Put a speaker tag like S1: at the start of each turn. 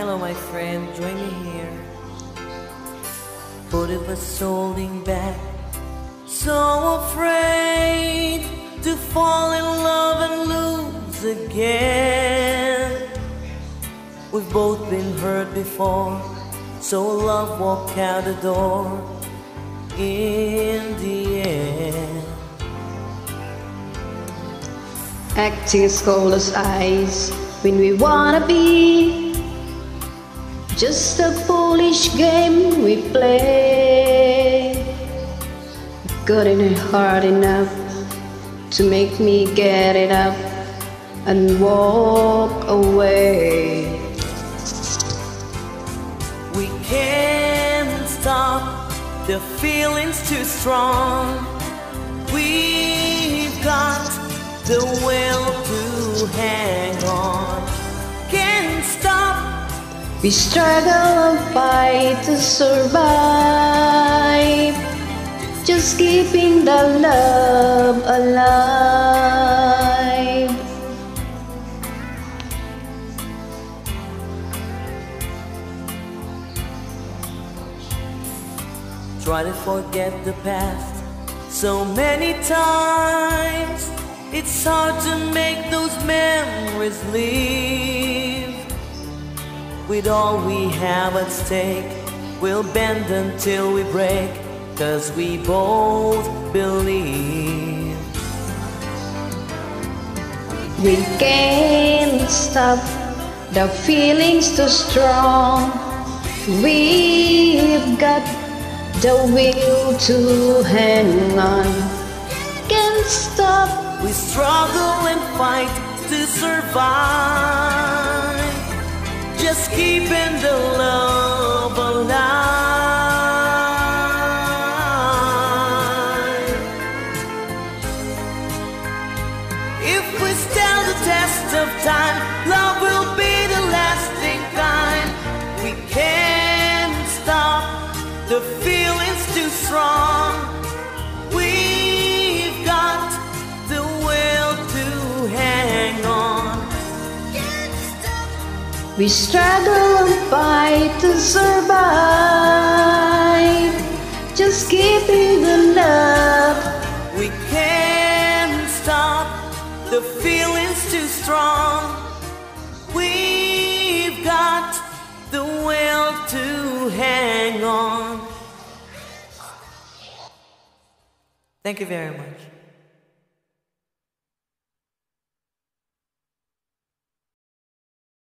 S1: Hello, my friend, join me here. But it was holding back, so afraid to fall in love and lose again. We've both been hurt before, so love walked out the door in the end.
S2: Acting as cold as ice when we wanna be just a foolish game we play. Got in it hard enough to make me get it up and walk away.
S1: We can't stop, the feeling's too strong. We've got the will to hang on.
S2: We struggle and fight to survive, just keeping the love alive.
S1: try to forget the past so many times. It's hard to make those memories leave. With all we have at stake, we'll bend until we break, cause we both believe.
S2: We can't stop, the feeling's too strong. We've got the will to hang on. Can't stop,
S1: We struggle and fight to survive. Just keeping the love alive. If we stand the test of time, love will be the lasting kind. We can't stop, the feeling's too strong. We've
S2: we struggle and fight to survive. Just keeping the love.
S1: We can't stop, the feeling's too strong. We've got the will to hang on. Thank you very much.